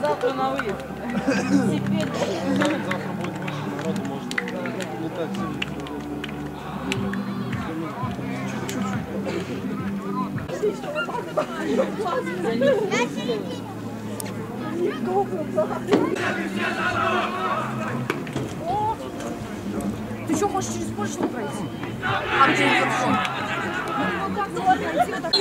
Завтра на выезд. Завтра будет больше народу, может не так сильно. Ты что, хочешь через почту пройти? А где вообще?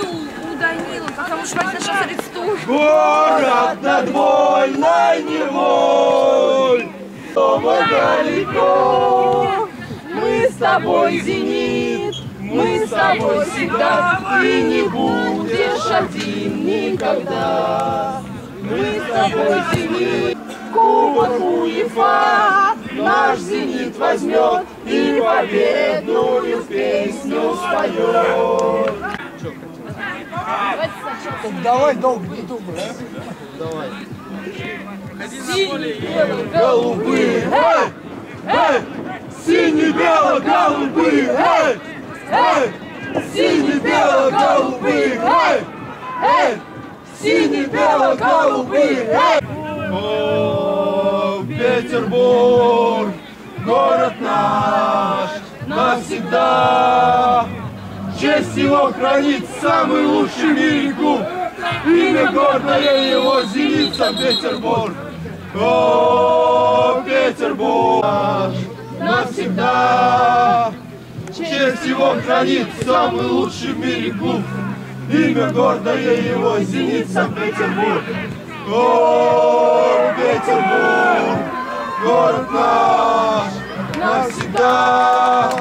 У Данила, потому что они сейчас арестуют. Город над вольной неволь, Снова далеко. Мы с тобой зенит, мы с тобой всегда, Ты не будешь один никогда. Мы с тобой зенит, Кубок УЕФА, Наш зенит возьмет и победную песню споет. Давай долго не думай, Давай. голубые, эй, эй, сине-бело-голубые, эй, эй, сине-бело-голубые, эй, эй, сине-бело-голубые, эй. О, Петербург, город наш навсегда. Честь его хранит самый лучший в мире клуб. Имя гордое его зенит Санкт-Петербург. О, Петербург наш навсегда. Честь его хранит самый лучший в мире клуб. Имя гордое его зенит Санкт-Петербург. О, Петербург, город наш навсегда.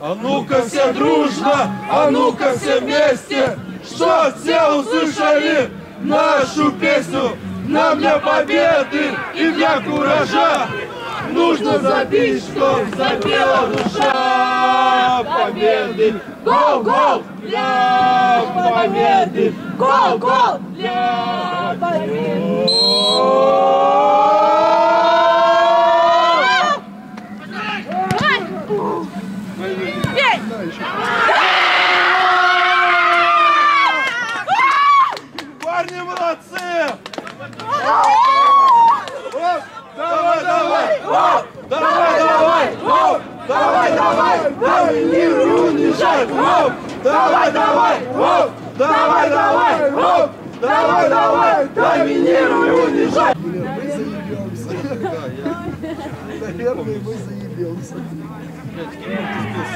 А ну-ка все дружно, а ну-ка все вместе, что все услышали нашу песню. Нам для победы и для куража нужно забить, чтоб запела душа победы. Гол, гол для победы, гол, гол для победы. Парни молодцы! Оп, Давай, давай! Оп, Давай, давай! Оп, Давай, давай! Доминируй, унижай! Оп, Давай, давай! Оп, Давай, давай! Оп, Давай, давай! Доминируй, унижай! Наверное, мы заебемся.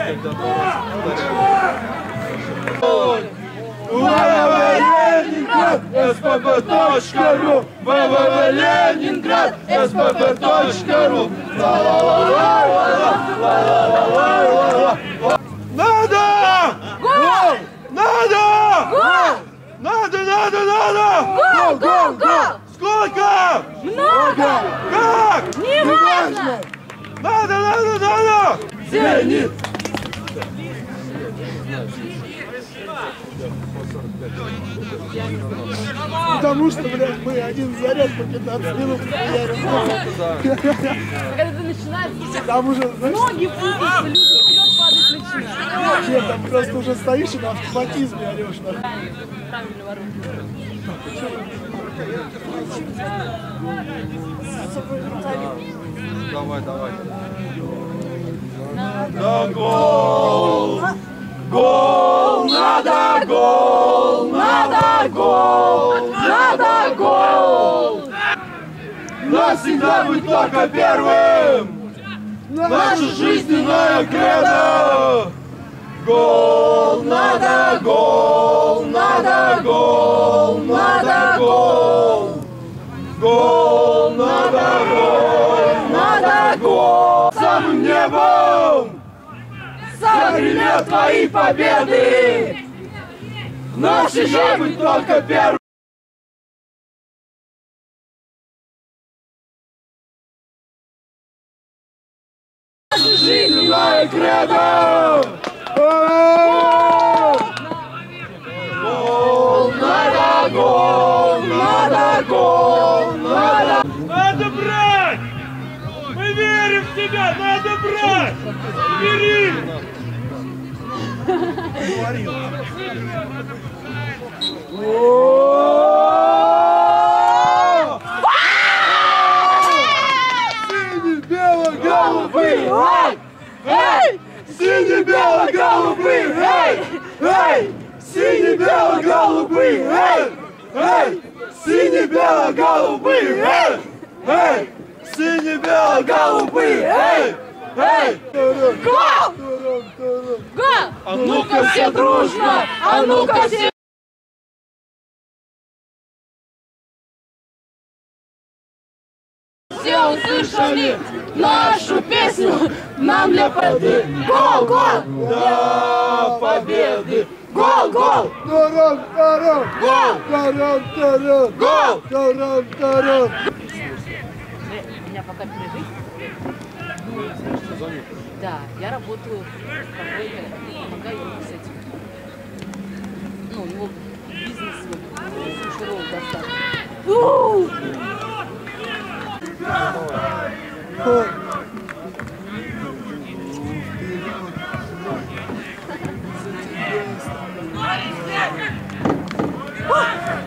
Когда два раза повторяю. ВВВ Ленинград, spb.ru ВВВ Ленинград, spb.ru Надо! Гол! Надо! Надо, надо! Гол, гол, гол! Сколько? Много! Как? Не важно! Надо, надо, надо! Зенит! Потому что, блядь, мы один заряд по 15 минут хуярим. Когда ты начинаешь, Там уже, знаешь, ноги путаются, люди вперед. Нет, там просто уже стоишь и на автоматизме орешь. Правильно, воруй. Давай, давай. Да гол! Гол! Надо гол! Надо гол! Надо гол! Навсегда быть только первым! Наша жизненная кредо! Гол! Надо гол! Надо гол! Надо гол! Гол! Надо гол! Надо гол! Самым небом! Загремят твои победы! Наши же быть только первым! Наша жизненная кредо! Гол! Надо гол! Надо гол! Надо Надо брать! Мы верим в тебя! Надо брать! Бери! Сине-бело-голубые! Сине-бело-голубые! Эй! Эй! Сине-бело-голубые! Эй! Эй! Сине-бело-голубые! Эй! Эй! Сине-бело-голубые! Эй! Эй! Гол! Гол! А Ну-ка все дружно! А ну-ка все Все услышали нашу песню, нам для победы. Гол, гол! До победы! Гол, гол! Тарам, тарам! Гол! Тарам, тарам! Гол! Тарам, тарам! меня пока пережить. Да, я работаю в кафе помогаю ему с этим. Ну, у него бизнес вот, широкого достаточно.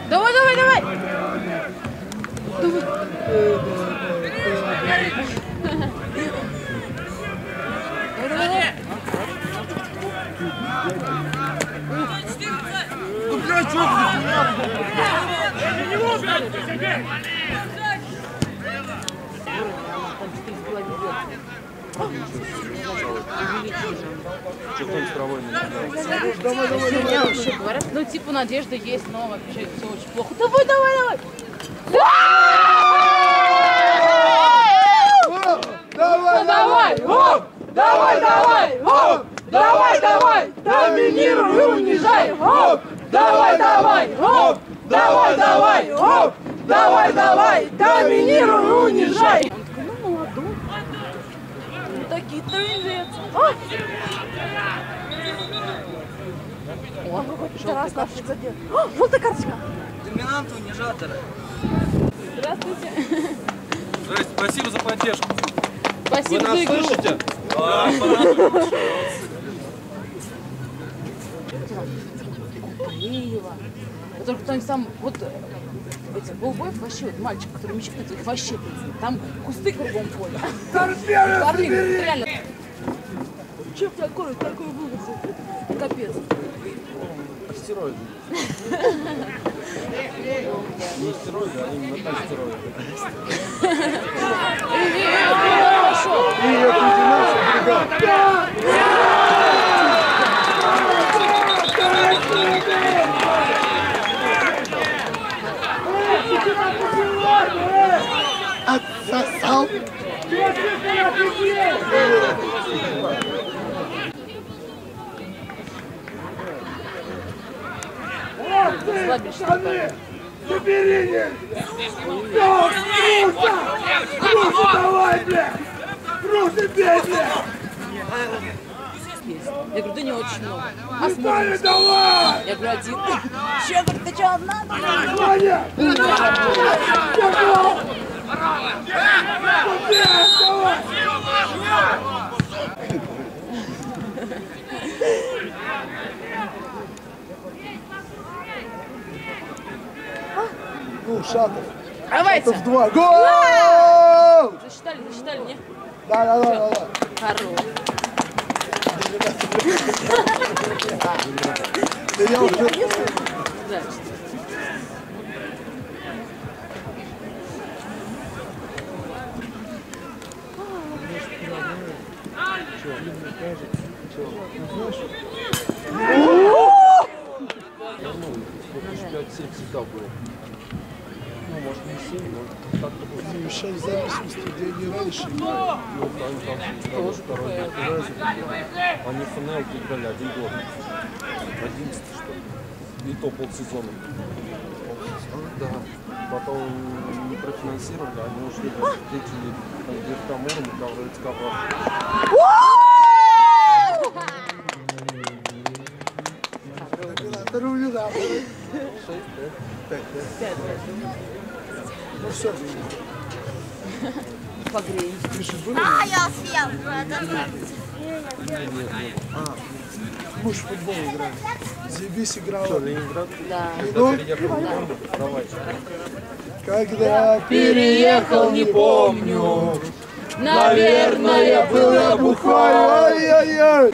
Давай, давай, давай! Что там с травой вообще говорят, ну типа надежда есть, но вообще все очень плохо. Давай, давай, давай! Давай, Давай! Давай, давай! Давай, давай! Доминируй и унижай! Давай, давай! Давай, давай! Давай, давай! Доминируй и унижай! Он такой, ну молодой. Ну такие трындец. О, Это раз наш задел. О, желтая карточка! Доминанты унижатора. здравствуйте. Здрасте, спасибо за поддержку. Спасибо за игру. А, понадобилось. Курила. Вот только кто-нибудь там, вот э, эти голубоев вообще, вот мальчик, который на их вообще. Там кусты кругом поля. Парни, реально. Че такое, такой выбросил? Капец. Астероиды. Не астероиды, а именно астероиды. И это наша бригада. Отсосал. Слабишь, что ли? Забери! Да, Руся! Руся, давай, блядь! Руся, бей, есть. Я говорю, да не очень много. А мужем? давай! Я говорю, один. Че, говорит, ты что, одна? Ваня! Бей, давай! Ну, Шатов. Давайте. Шатов два. Гол! Засчитали, засчитали, не? Да, да, да, да, да. Хорош. Да я уже... Значит. Сколько ж 5-7 всегда было. Ну, может, не сильно, но так-то было. Ну, сейчас запись выступления раньше. Ну, там, там, второй, второй год. Они ФНЛ играли один год. 11 что ли. И то полсезона. Полсезона? Да. Потом не профинансировали, они ушли в третью лигу. Там Деркамор, Микаврович Кабров. Рубина. 6, да? Ну все. Погрей. А, я съел. А, футбол играли. Зебис играл. Что, Ленинград? Да. Ну? Давай. Когда переехал, не помню. Наверное, было бухой. Ой-ой-ой.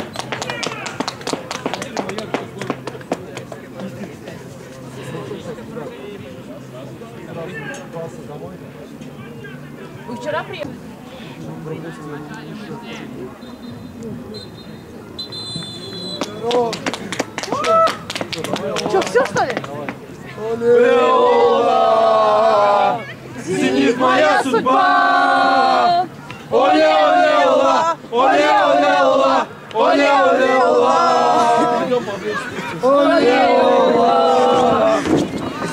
вчера приехали? Здорово. Что, все что ли? Зенит моя судьба! Оле, оле, ола! Оле, оле, ола! Оле, оле, ола! Оле, ола!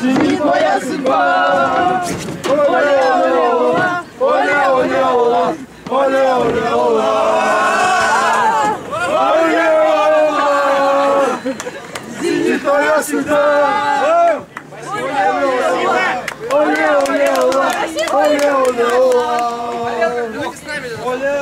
Зенит моя судьба! Оле, оле, ола! Оле, оле, ола! Оле, оле, ола! Оле, оле, ола! Зенит моя судьба! Оле, оле, ола! Оле, оле, ола! Оле,